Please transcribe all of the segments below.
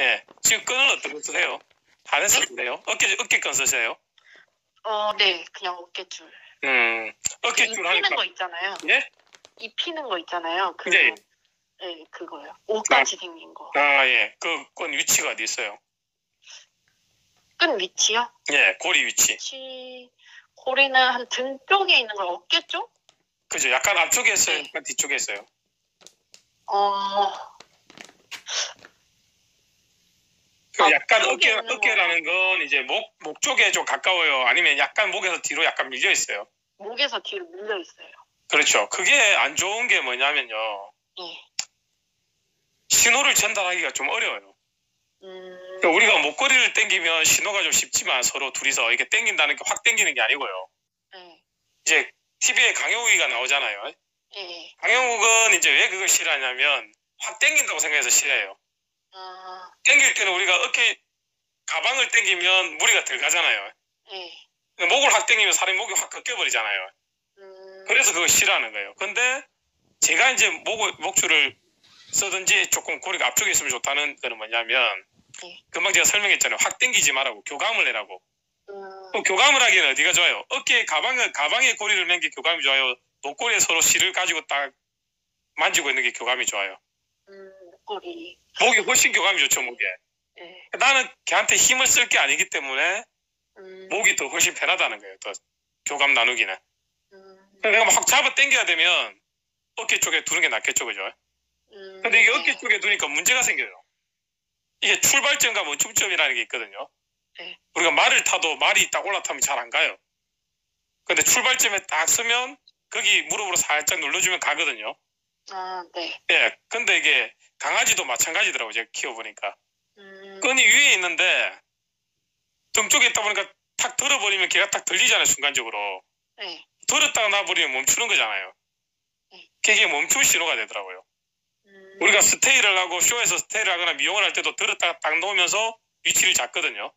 예. 지금 끈은 어떤 거 쓰세요? 하네스 쓰세요? 어깨, 어깨끈 쓰세요? 어, 네, 그냥 어깨줄. 음, 그 어깨줄 입히는 하니까. 거 있잖아요. 예? 입히는 거 있잖아요. 그, 네. 네, 그거요. 옷같이 생긴 거. 아, 예. 그, 끈 위치가 어디 있어요? 끈 위치요? 예, 고리 위치. 위치, 고리는 한 등 쪽에 있는 거 어깨 쪽? 그죠? 약간 앞쪽에 있어요? 네. 약간 뒤쪽에 있어요? 어, 그 약간 앞쪽에 어깨. 어깨라는 건 이제 목, 목 쪽에 좀 가까워요? 아니면 약간 목에서 뒤로 약간 밀려 있어요? 목에서 뒤로 밀려 있어요. 그렇죠. 그게 안 좋은 게 뭐냐면요. 네. 신호를 전달하기가 좀 어려워요. 음, 그러니까 우리가 목걸이를 당기면 신호가 좀 쉽지만 서로 둘이서 이렇게 당긴다는 게 확 당기는 게 아니고요. 네, 이제 TV에 강영욱이가 나오잖아요. 네. 강영욱은 이제 왜 그걸 싫어하냐면 확 당긴다고 생각해서 싫어해요. 아, 당길 때는 우리가 어깨 가방을 당기면 무리가 들어가잖아요. 네. 근데 목을 확 당기면 사람이 목이 확 꺾여버리잖아요. 음, 그래서 그걸 싫어하는 거예요. 근데 제가 이제 목, 목줄을 쓰든지 조금 고리가 앞쪽에 있으면 좋다는 거는 뭐냐면 네. 금방 제가 설명했잖아요. 확 당기지 말라고 교감을 해라고. 음, 또 교감을 하기에는 어디가 좋아요? 어깨에 가방을 가방에 고리를 맨 게 교감이 좋아요. 목걸이에 서로 실을 가지고 딱 만지고 있는 게 교감이 좋아요. 음, 목걸이. 목이 훨씬 교감이 좋죠, 목에. 네. 나는 걔한테 힘을 쓸 게 아니기 때문에 음, 목이 더 훨씬 편하다는 거예요. 더 교감 나누기는. 음, 내가 막 잡아 당겨야 되면 어깨 쪽에 두는 게 낫겠죠, 그죠? 음, 근데 이게 네. 어깨 쪽에 두니까 문제가 생겨요. 이게 출발점과 멈춤점이라는 게 있거든요. 네. 우리가 말을 타도 말이 딱 올라타면 잘 안 가요. 근데 출발점에 딱 서면 거기 무릎으로 살짝 눌러주면 가거든요. 아, 네. 예. 근데 이게 강아지도 마찬가지더라고요. 제가 키워보니까. 음, 끈이 위에 있는데 등 쪽에 있다 보니까 탁 들어버리면 걔가 딱 들리잖아요. 순간적으로. 네. 들었다가 놔버리면 멈추는 거잖아요. 네. 그게 멈춤 신호가 되더라고요. 음, 우리가 스테이를 하고 쇼에서 스테이를 하거나 미용을 할 때도 들었다가 딱 놓으면서 위치를 잡거든요.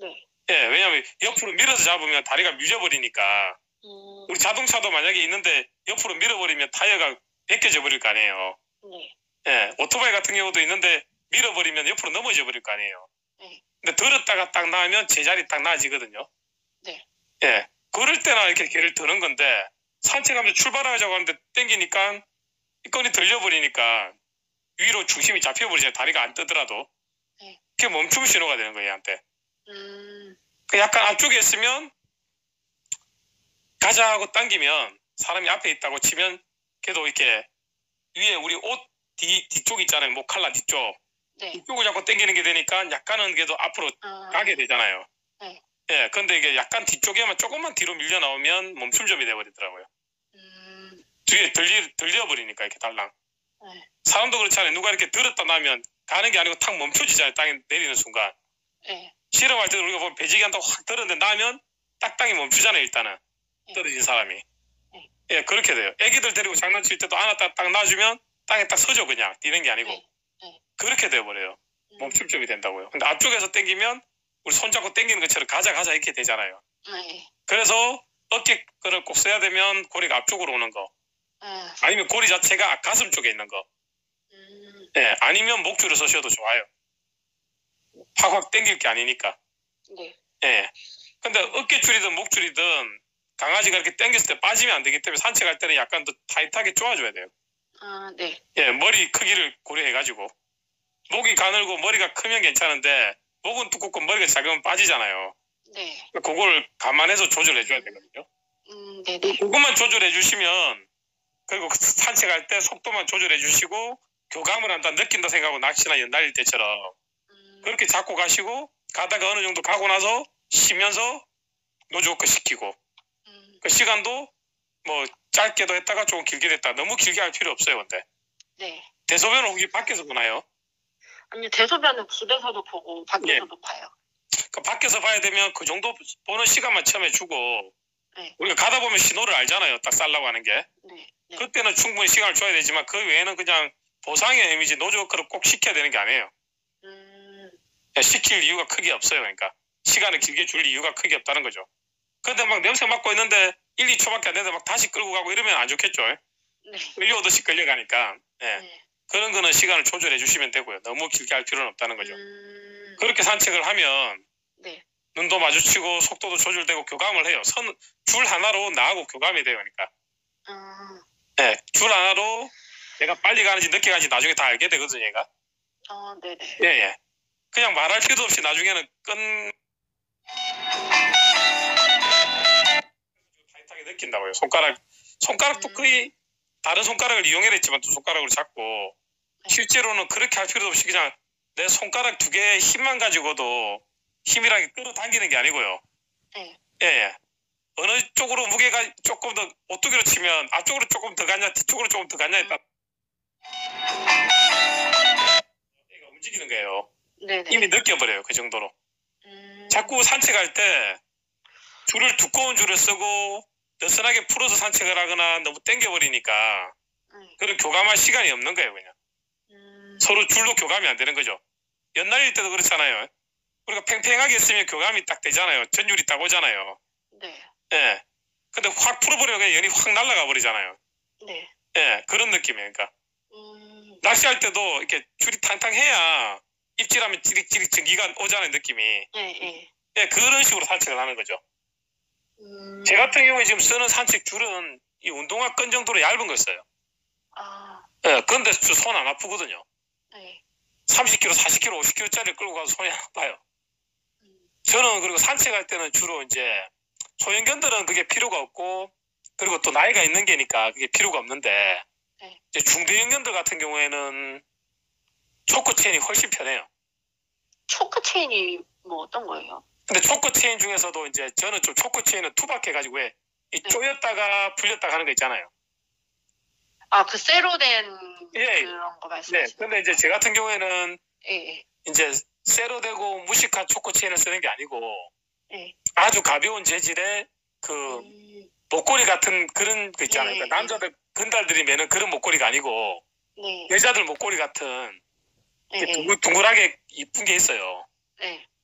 네. 예, 왜냐면 옆으로 밀어서 잡으면 다리가 밀려버리니까 음, 우리 자동차도 만약에 있는데 옆으로 밀어버리면 타이어가 벗겨져 버릴 거 아니에요. 네. 예, 오토바이 같은 경우도 있는데 밀어버리면 옆으로 넘어져 버릴 거 아니에요. 네. 근데 들었다가 딱 나으면 제자리 딱 나아지거든요. 네. 예, 그럴 때나 이렇게 개를 드는 건데 산책하면서 출발하자고 하는데 땡기니까 이 끈이 들려버리니까 위로 중심이 잡혀버리잖아요. 다리가 안 뜨더라도. 네. 그게 멈춤 신호가 되는 거예요, 얘한테. 음, 그 약간 앞쪽에 있으면 가자 하고 당기면 사람이 앞에 있다고 치면 걔도 이렇게 위에 우리 옷 뒤, 뒤쪽 있잖아요. 목 칼라 뒤쪽. 네. 뒤쪽을 자꾸 당기는 게 되니까 약간은 그래도 앞으로 아, 가게 되잖아요. 네. 예, 근데 이게 약간 뒤쪽에만 조금만 뒤로 밀려 나오면 멈춤점이 돼버리더라고요. 음, 뒤에 들리, 들려버리니까 이렇게 달랑. 네. 사람도 그렇잖아요. 누가 이렇게 들었다 나면 가는 게 아니고 탁 멈춰지잖아요. 땅에 내리는 순간. 네. 실험할 때도 우리가 보면 배지기 한다고 확 들었는데 나면 딱 땅이 멈추잖아요. 일단은. 네. 떨어진 사람이. 네. 예, 그렇게 돼요. 애기들 데리고 장난칠 때도 안았다 딱 놔주면 땅에 딱 서죠. 그냥. 뛰는 게 아니고. 네. 네. 그렇게 돼버려요. 음, 멈춤점이 된다고요. 근데 앞쪽에서 당기면 우리 손잡고 당기는 것처럼 가자 가자 이렇게 되잖아요. 네. 그래서 어깨 끈을 꼭 써야 되면 고리가 앞쪽으로 오는 거. 아, 아니면 고리 자체가 가슴 쪽에 있는 거. 음, 예, 아니면 목줄을 쓰셔도 좋아요. 확확 당길 게 아니니까. 네. 예. 근데 어깨줄이든 목줄이든 강아지가 이렇게 당겼을 때 빠지면 안 되기 때문에 산책할 때는 약간 더 타이트하게 쪼아줘야 돼요. 아, 네. 예, 머리 크기를 고려해가지고. 목이 가늘고 머리가 크면 괜찮은데 목은 두껍고 머리가 작으면 빠지잖아요. 네. 그걸 감안해서 조절해줘야 되거든요. 음, 네, 네. 그것만 조절해주시면 그리고 산책할 때 속도만 조절해주시고 교감을 한다 느낀다 생각하고 낚시나 연 날릴 때처럼 음, 그렇게 잡고 가시고 가다가 어느 정도 가고 나서 쉬면서 nose work 시키고 음, 그 시간도 뭐 짧게도 했다가 조금 길게 됐다 너무 길게 할 필요 없어요 근데 네. 대소변을 혹시 밖에서 보나요? 아니, 대소변은 집에서도 보고 밖에서도 예. 봐요. 그 밖에서 봐야 되면 그 정도 보는 시간만 처음에 주고 네. 우리가 가다 보면 신호를 알잖아요 딱 쌀라고 하는 게 네. 네. 그때는 충분히 시간을 줘야 되지만 그 외에는 그냥 보상의 의미지 nose work를 꼭 시켜야 되는 게 아니에요 음, 시킬 이유가 크게 없어요 그러니까 시간을 길게 줄 이유가 크게 없다는 거죠 근데 막 냄새 맡고 있는데 1, 2초밖에 안 되는데 막 다시 끌고 가고 이러면 안 좋겠죠 네. 1, 2, 5도씩 끌려가니까 예. 네. 그런 거는 시간을 조절해 주시면 되고요. 너무 길게 할 필요는 없다는 거죠. 음, 그렇게 산책을 하면 네. 눈도 마주치고 속도도 조절되고 교감을 해요. 선, 줄 하나로 나하고 교감이 돼요. 그러니까. 음, 네, 줄 하나로 내가 빨리 가는지 늦게 가는지 나중에 다 알게 되거든요, 얘가. 어, 네네. 예, 예. 그냥 말할 필요도 없이 나중에는 끈 느낀다고요. 손가락, 손가락도 음. 거의 다른 손가락을 이용해냈지만 두 손가락으로 잡고 실제로는 그렇게 할 필요도 없이 그냥 내 손가락 두 개의 힘만 가지고도 힘이랑 끌어당기는 게 아니고요. 네. 예, 예. 어느 쪽으로 무게가 조금 더 오뚜기로 치면 앞쪽으로 조금 더 가냐 뒤쪽으로 조금 더 가냐에 따라 얘가 움직이는 거예요. 네네. 이미 느껴버려요. 그 정도로. 음, 자꾸 산책할 때 줄을 두꺼운 줄을 쓰고 느슨하게 풀어서 산책을 하거나 너무 당겨버리니까 네. 그런 교감할 시간이 없는 거예요. 그냥 음, 서로 줄로 교감이 안 되는 거죠. 연날일 때도 그렇잖아요. 우리가 팽팽하게 했으면 교감이 딱 되잖아요. 전율이 딱 오잖아요. 네. 예. 근데 확 풀어버리면 그냥 연이 확 날아가 버리잖아요. 네. 예, 그런 느낌이에요. 그러니까 음, 낚시할 때도 이렇게 줄이 탕탕해야 입질하면 찌릿찌릿 전기가 오잖아요. 느낌이. 네, 네. 예, 그런 식으로 산책을 하는 거죠. 음, 제 같은 경우에 지금 쓰는 산책 줄은 이 운동화 끈 정도로 얇은 걸 써요. 아, 예, 근데 손 안 아프거든요. 네. 30kg, 40kg, 50kg짜리 끌고 가서 손이 안 아파요. 음, 저는 그리고 산책할 때는 주로 이제 소형견들은 그게 필요가 없고 그리고 또 나이가 있는 개니까 그게 필요가 없는데 네. 이제 중대형견들 같은 경우에는 choke chain이 훨씬 편해요. choke chain이 뭐 어떤 거예요? 근데 choke chain 중에서도 이제 저는 좀 choke chain은 투박해 가지고 왜이 네. 쪼였다가 풀렸다가 하는 거 있잖아요. 아, 그 쇠로 된 예. 그런 거 네. 말씀하시는 근데 이제 제 같은 경우에는 예, 예. 이제 쇠로 되고 무식한 초코 체인을 쓰는 게 아니고 예. 아주 가벼운 재질의 그 음, 목걸이 같은 그런 거 있잖아요. 예, 그러니까 남자들 근달들이 매는 그런 목걸이가 아니고 네. 여자들 목걸이 같은 예, 예. 둥글하게 이쁜 게 있어요.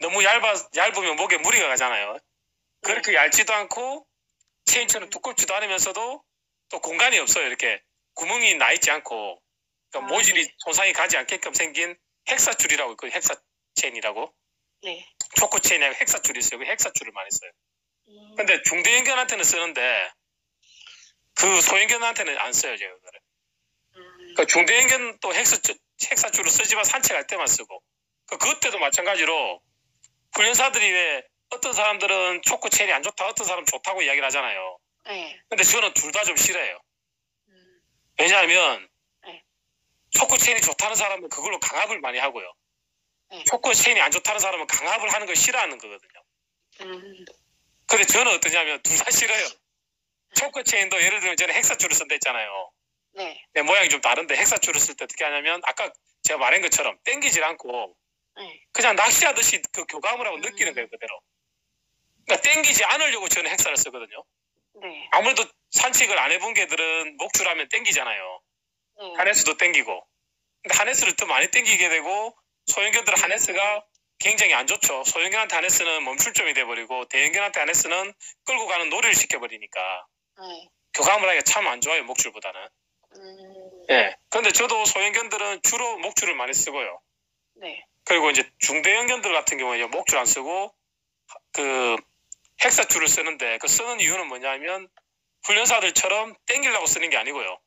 네. 너무 얇아 얇으면 목에 무리가 가잖아요. 그렇게 얇지도 않고 체인처럼 두껍지도 않으면서도 또 공간이 없어요. 이렇게 구멍이 나 있지 않고 그러니까 아, 모질이 네. 손상이 가지 않게끔 생긴 헥사줄이라고 있고 헥사 체인이라고 네. 초코 체인이라고 헥사줄이 있어요. 그 헥사줄을 많이 써요. 음, 근데 중대형견한테는 쓰는데 그 소형견한테는 안 써요. 제가 그거를. 음, 그러니까 중대형견 또 헥사줄을 쓰지만 산책할 때만 쓰고 그 그때도 마찬가지로 훈련사들이 왜 어떤 사람들은 초코 체인이 안 좋다 어떤 사람 좋다고 이야기를 하잖아요. 네. 근데 저는 둘 다 좀 싫어요. 음, 왜냐하면 네. 초코 체인이 좋다는 사람은 그걸로 강압을 많이 하고요. 네. 초코 체인이 안 좋다는 사람은 강압을 하는 걸 싫어하는 거거든요. 음, 근데 저는 어떠냐면 둘 다 싫어요. 초코 체인도 예를 들면 저는 헥사줄을 쓴다 했잖아요. 네. 내 모양이 좀 다른데 헥사줄을 쓸 때 어떻게 하냐면 아까 제가 말한 것처럼 땡기질 않고 네. 그냥 낚시하듯이 그 교감을 하고 음. 느끼는 거예요 그대로. 그러니까 땡기지 않으려고 저는 헥사를 쓰거든요. 네. 아무래도 산책을 안 해본 개들은 목줄하면 땡기잖아요. 네. 하네스도 땡기고. 근데 하네스를 더 많이 땡기게 되고 소형견들은 음. 하네스가 굉장히 안 좋죠. 소형견한테 하네스는 멈출점이 돼버리고 대형견한테 하네스는 끌고 가는 놀이를 시켜버리니까 네. 교감을 하기가 참 안 좋아요 목줄보다는. 음, 예. 근데 저도 소형견들은 주로 목줄을 많이 쓰고요. 네. 그리고 이제 중대형견들 같은 경우에 목줄 안 쓰고 그 헥사줄을 쓰는데 그 쓰는 이유는 뭐냐면 훈련사들처럼 땡기려고 쓰는 게 아니고요.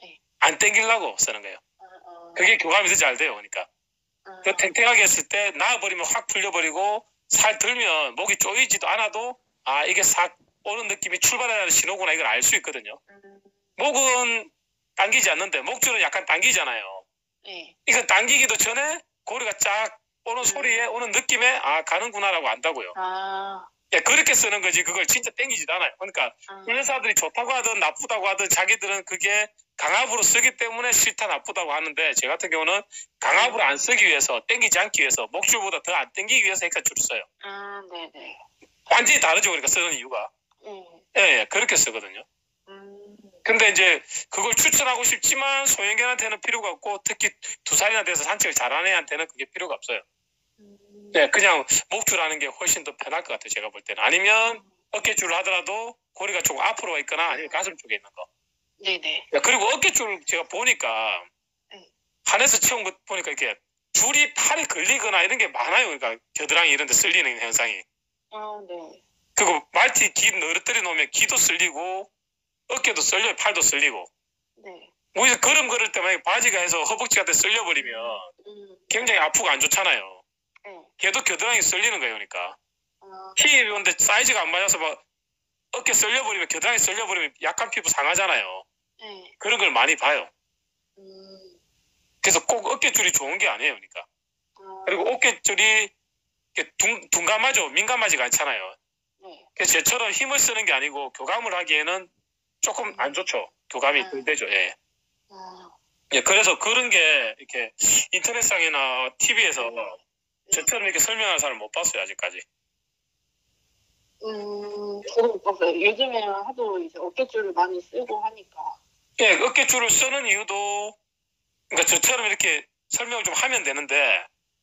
네. 안 땡기려고 쓰는 거예요. 어, 어, 그게 교감이 더 잘 돼요. 그러니까. 어, 그 탱탱하게 했을 때 나와버리면 확 풀려버리고 살 들면 목이 쪼이지도 않아도 아 이게 싹 오는 느낌이 출발하는 신호구나 이걸 알 수 있거든요. 음, 목은 당기지 않는데 목줄은 약간 당기잖아요. 네. 이거 당기기도 전에 고리가 쫙 오는 소리에 오는 느낌에 아 가는구나라고 안다고요. 아, 예, 그렇게 쓰는 거지 그걸 진짜 땡기지도 않아요. 그러니까 아, 훈련사들이 좋다고 하든 나쁘다고 하든 자기들은 그게 강압으로 쓰기 때문에 싫다 나쁘다고 하는데 제 같은 경우는 강압으로 안 쓰기 위해서 땡기지 않기 위해서 목줄보다 더 안 땡기기 위해서 그러니까 줄을 써요. 아, 네네. 완전히 다르죠 그러니까 쓰는 이유가 네. 예, 예 그렇게 쓰거든요. 음, 근데 이제 그걸 추천하고 싶지만 소형견한테는 필요가 없고 특히 두 살이나 돼서 산책을 잘하는 애한테는 그게 필요가 없어요. 음, 예, 그냥 목줄하는 게 훨씬 더 편할 것 같아요 제가 볼 때는 아니면 어깨줄을 하더라도 고리가 조금 앞으로 와 있거나 아니면 가슴 쪽에 있는 거. 네네. 야, 그리고 어깨줄 제가 보니까 네. 한에서 채운 것 보니까 이렇게 줄이 팔이 걸리거나 이런 게 많아요. 그러니까 겨드랑이 이런 데 쓸리는 현상이. 아, 네. 그리고 말티 기 늘어뜨려 놓으면 기도 쓸리고 어깨도 쓸려요. 팔도 쓸리고. 네. 뭐 이제 걸음 걸을 때 만약에 바지가 해서 허벅지 같은 데 쓸려버리면 음, 굉장히 아프고 안 좋잖아요. 네. 걔도 겨드랑이 쓸리는 거예요. 그러니까. 아, 힙이 근데 사이즈가 안 맞아서 막 어깨 쓸려버리면 겨드랑이 쓸려버리면 약한 피부 상하잖아요. 네. 그런 걸 많이 봐요. 음, 그래서 꼭 어깨줄이 좋은 게 아니에요. 그러니까. 아, 그리고 어깨줄이 둔, 둔감하죠. 민감하지가 않잖아요. 네. 그래서 쟤처럼 힘을 쓰는 게 아니고 교감을 하기에는 조금 안 좋죠. 교감이 덜 되죠. 예. 아, 예, 그래서 그런 게 이렇게 인터넷상이나 TV에서 네. 저처럼 이렇게 설명하는 사람 못 봤어요. 아직까지. 음, 저도 못 봤어요. 요즘에 하도 이제 어깨줄을 많이 쓰고 하니까. 예, 어깨줄을 쓰는 이유도 그러니까 저처럼 이렇게 설명을 좀 하면 되는데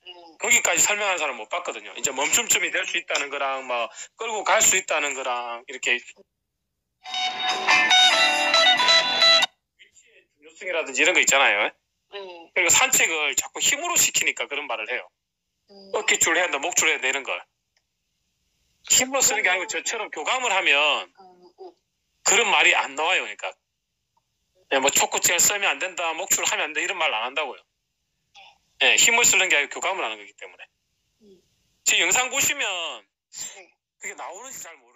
네. 거기까지 설명하는 사람 못 봤거든요. 이제 멈춤점이 될 수 있다는 거랑 막 끌고 갈 수 있다는 거랑 이렇게 위치의 중요성이라든지 이런 거 있잖아요. 네. 그리고 산책을 자꾸 힘으로 시키니까 그런 말을 해요. 음, 어깨줄 해야 된다, 목줄 해야 이런 걸. 힘으로 쓰는 게 아니고 저처럼 교감을 하면 음, 음. 그런 말이 안 나와요. 그러니까 예, 뭐 촉구증을 쓰면 안 된다, 목줄 하면 안 된다 이런 말 안 한다고요. 예, 힘을 쓰는 게 아니고 교감을 하는 거기 때문에. 음. 제 영상 보시면 네. 그게 나오는지 잘 모르.